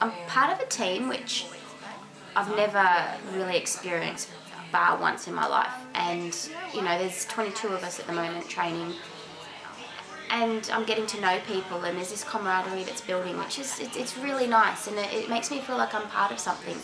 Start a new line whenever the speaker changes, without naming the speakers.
I'm part of a team which I've never really experienced bar once in my life and you know there's 22 of us at the moment training and I'm getting to know people and there's this camaraderie that's building which is it's, it's really nice and it, it makes me feel like I'm part of something.